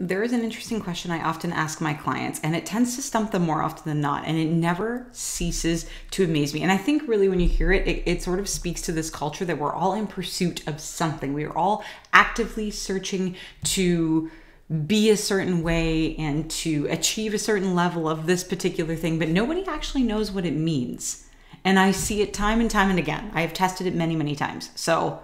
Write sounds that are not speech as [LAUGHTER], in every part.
there is an interesting question I often ask my clients, and it tends to stump them more often than not, and it never ceases to amaze me. And I think really when you hear it, it, it, sort of speaks to this culture that we're all in pursuit of something. We are all actively searching to be a certain way and to achieve a certain level of this particular thing, but nobody actually knows what it means. And I see it time and time and again. I have tested it many, many times. So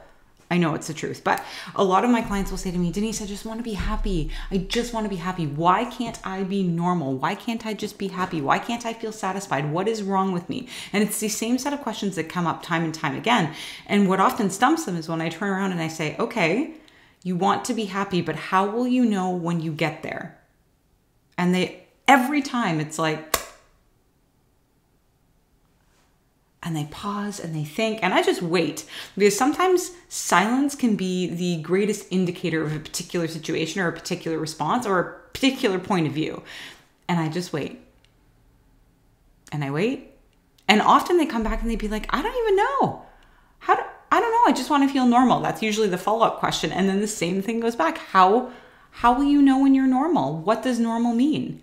I know it's the truth. But a lot of my clients will say to me, Denise, I just want to be happy. I just want to be happy. Why can't I be normal? Why can't I just be happy? Why can't I feel satisfied? What is wrong with me? And it's the same set of questions that come up time and time again. And what often stumps them is when I turn around and I say, okay, you want to be happy, but how will you know when you get there? And they, every time it's like, and they pause and they think, and I just wait because sometimes silence can be the greatest indicator of a particular situation or a particular response or a particular point of view. And I just wait. And I wait. And often they come back and they'd be like, I don't even know. How do, I don't know. I just want to feel normal. That's usually the follow up question. And then the same thing goes back. How how will you know when you're normal? What does normal mean?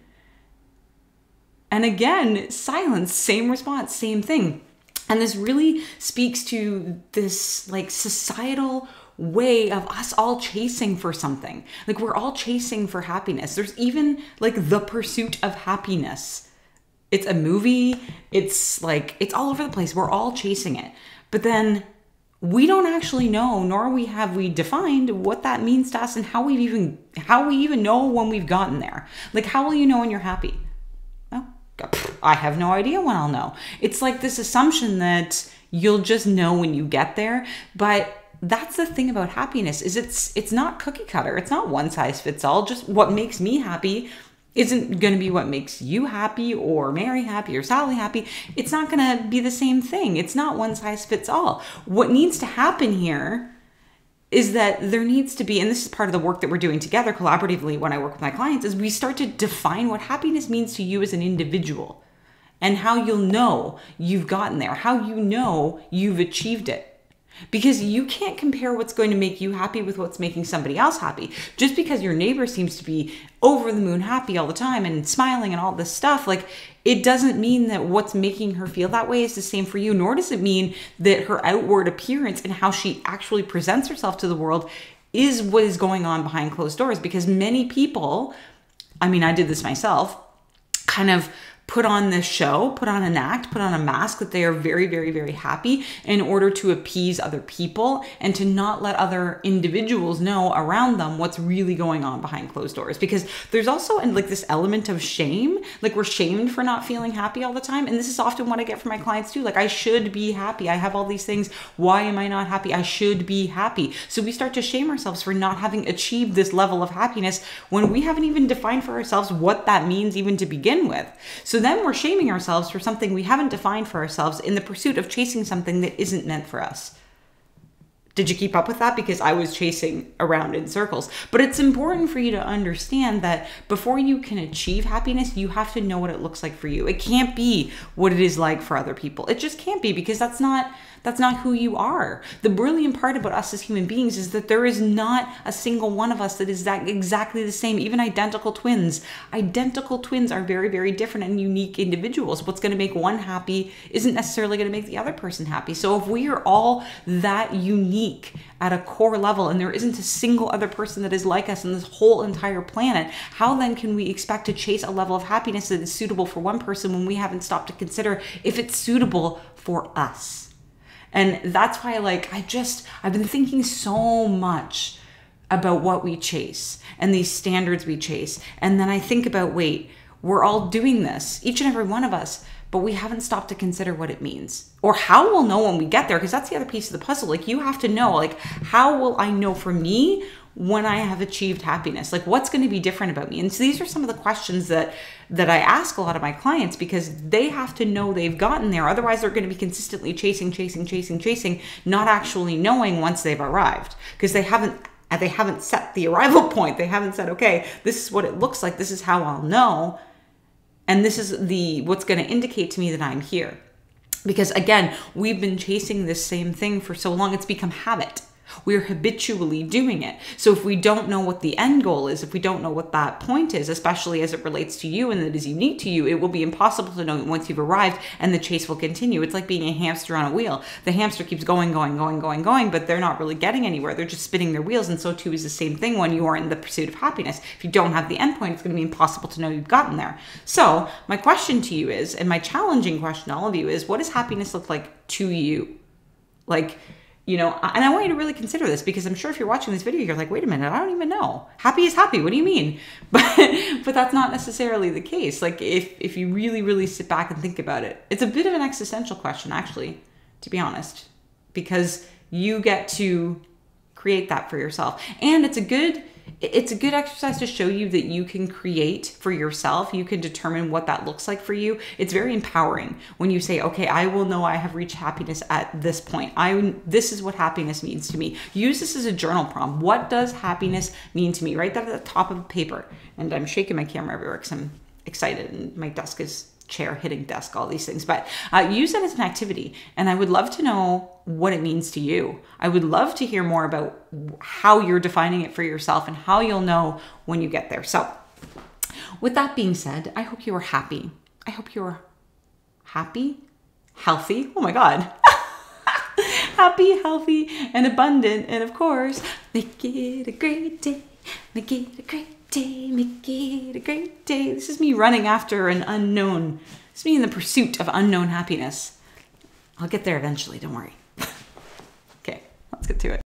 And again, silence, same response, same thing. And this really speaks to this like societal way of us all chasing for something. Like we're all chasing for happiness. There's even like the pursuit of happiness. It's a movie, it's like it's all over the place. We're all chasing it. But then we don't actually know nor we have we defined what that means to us and how we've even how we even know when we've gotten there like how will you know when you're happy i have no idea when i'll know it's like this assumption that you'll just know when you get there but that's the thing about happiness is it's it's not cookie cutter it's not one size fits all just what makes me happy isn't going to be what makes you happy or Mary happy or Sally happy. It's not going to be the same thing. It's not one size fits all. What needs to happen here is that there needs to be, and this is part of the work that we're doing together collaboratively when I work with my clients, is we start to define what happiness means to you as an individual and how you'll know you've gotten there, how you know you've achieved it because you can't compare what's going to make you happy with what's making somebody else happy. Just because your neighbor seems to be over the moon happy all the time and smiling and all this stuff, like it doesn't mean that what's making her feel that way is the same for you, nor does it mean that her outward appearance and how she actually presents herself to the world is what is going on behind closed doors. Because many people, I mean, I did this myself, kind of put on this show, put on an act, put on a mask that they are very, very, very happy in order to appease other people and to not let other individuals know around them what's really going on behind closed doors. Because there's also and like this element of shame, like we're shamed for not feeling happy all the time. And this is often what I get from my clients too. Like, I should be happy. I have all these things. Why am I not happy? I should be happy. So we start to shame ourselves for not having achieved this level of happiness when we haven't even defined for ourselves what that means even to begin with. So then we're shaming ourselves for something we haven't defined for ourselves in the pursuit of chasing something that isn't meant for us. Did you keep up with that? Because I was chasing around in circles. But it's important for you to understand that before you can achieve happiness, you have to know what it looks like for you. It can't be what it is like for other people. It just can't be because that's not that's not who you are. The brilliant part about us as human beings is that there is not a single one of us that is that exactly the same. Even identical twins. Identical twins are very, very different and unique individuals. What's going to make one happy isn't necessarily going to make the other person happy. So if we are all that unique at a core level and there isn't a single other person that is like us in this whole entire planet, how then can we expect to chase a level of happiness that is suitable for one person when we haven't stopped to consider if it's suitable for us? And that's why, like, I just, I've been thinking so much about what we chase and these standards we chase. And then I think about, wait, we're all doing this, each and every one of us, but we haven't stopped to consider what it means or how we'll know when we get there. Because that's the other piece of the puzzle. Like, you have to know, like, how will I know for me when I have achieved happiness? Like what's going to be different about me? And so these are some of the questions that that I ask a lot of my clients because they have to know they've gotten there. Otherwise they're going to be consistently chasing, chasing, chasing, chasing, not actually knowing once they've arrived because they haven't they haven't set the arrival [LAUGHS] point. They haven't said, "Okay, this is what it looks like. This is how I'll know." And this is the what's going to indicate to me that I'm here. Because again, we've been chasing this same thing for so long it's become habit We're habitually doing it. So if we don't know what the end goal is, if we don't know what that point is, especially as it relates to you and that is unique to you, it will be impossible to know once you've arrived and the chase will continue. It's like being a hamster on a wheel. The hamster keeps going, going, going, going, going, but they're not really getting anywhere. They're just spinning their wheels. And so too is the same thing when you are in the pursuit of happiness. If you don't have the end point, it's going to be impossible to know you've gotten there. So my question to you is, and my challenging question to all of you is, what does happiness look like to you? Like, you know and i want you to really consider this because i'm sure if you're watching this video you're like wait a minute i don't even know. Happy is happy. What do you mean? [LAUGHS] But but that's not necessarily the case. Like if if you really really sit back and think about it it's a bit of an existential question actually to be honest because you get to create that for yourself. And it's a good it's a good exercise to show you that you can create for yourself. You can determine what that looks like for you. It's very empowering when you say, "Okay, I will know I have reached happiness at this point. I this is what happiness means to me." Use this as a journal prompt. What does happiness mean to me? Write that at the top of the paper. And I'm shaking my camera everywhere because I'm excited and my desk is chair hitting desk, all these things. But uh, use it as an activity. And I would love to know what it means to you. I would love to hear more about how you're defining it for yourself and how you'll know when you get there. So, with that being said, I hope you are happy. I hope you're happy, healthy. Oh my God. [LAUGHS] happy, healthy, and abundant. And of course, make it a great day. Make it a great day, make it a great day. This is me running after an unknown. It's me in the pursuit of unknown happiness. I'll get there eventually, don't worry. [LAUGHS] okay, let's get to it.